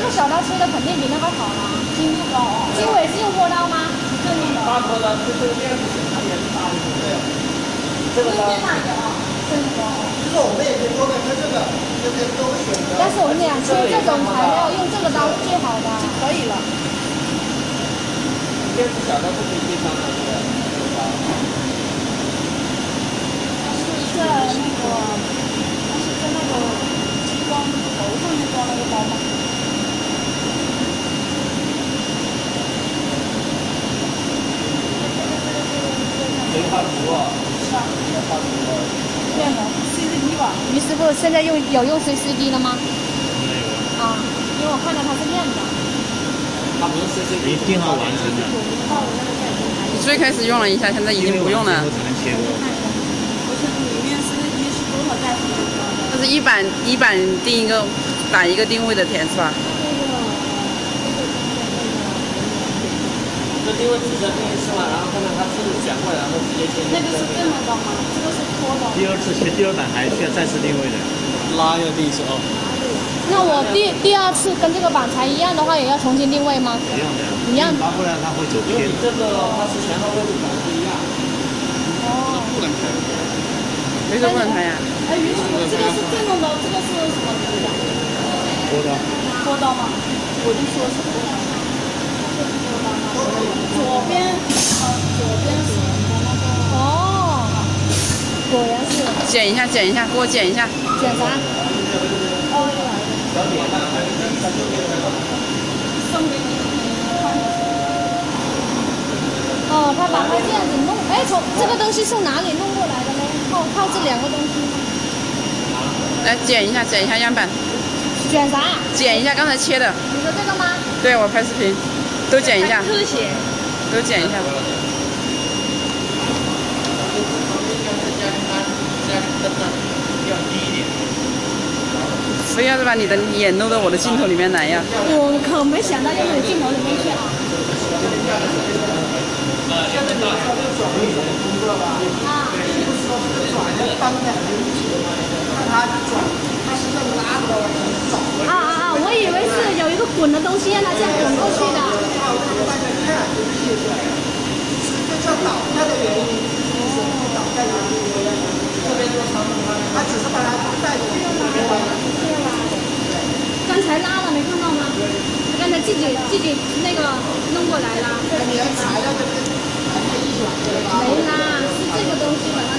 这个小刀切的肯定比那个好了，筋不高。经纬是用波刀吗？正面的。大波的，这这个面子它也是大的，对。这个刀。正面那有，正面的。其实我们也可以多跟跟这个，就是都选择。但是我们俩切这种材料，用这个刀是最好的。可以了。面子小的不可以切伤的，这个刀。是那个，它是在那个激光头上面装那个刀吗？没画图啊？是啊。没画图啊？骗人，CCD 吧？于师傅现在用有用 CCD 了吗？没有。啊，因为我看到他是练的。他不是 CCD，一定要完成的。你最开始用了一下，现在已经不用了。不能切割。不是，里面是一是多少代？它是一板一板定一个打一个定位的填是吧？这定位直接定一次嘛，然后看看它是转过来，然后直接切。那个是这么高吗？这个是拖的。第二次切第二板还需要再次定位的。拉要第一次哦。那我第第二次跟这个板材一样的话，也要重新定位吗？一样的呀。一样。拉过来它会走因为偏。这个它是前后位置摆的不一样。哦。不能开。为什么不能开呀？哎，于师傅，这个是正宗的，这个是什么刀呀？波刀。拖刀吗？我就说是拖刀。果然是。剪一下，剪一下，给我剪一下。剪啥？哦，送给你。哦，他把它这样子弄，哎，从这个东西从哪里弄过来的呢？靠靠这两个东西吗？来剪一下，剪一下样板，剪啥？剪一下刚才切的。你说这个吗？对，我拍视频，都剪一下，特写。都剪一下。非要是把你的脸弄到我的镜头里面来呀！我可没想到要到镜头里面去啊！啊。啊啊啊！我以为是有一个滚的东西让它这样滚过去的。这叫倒下的原因，就是倒下的原因。这边就是长他只是把它带过去。刚才拉了没看到吗？他刚才自己自己那个弄过来了。连材料都跟还没一起来，对吧？没拉，是这个东西把它弄送过来的。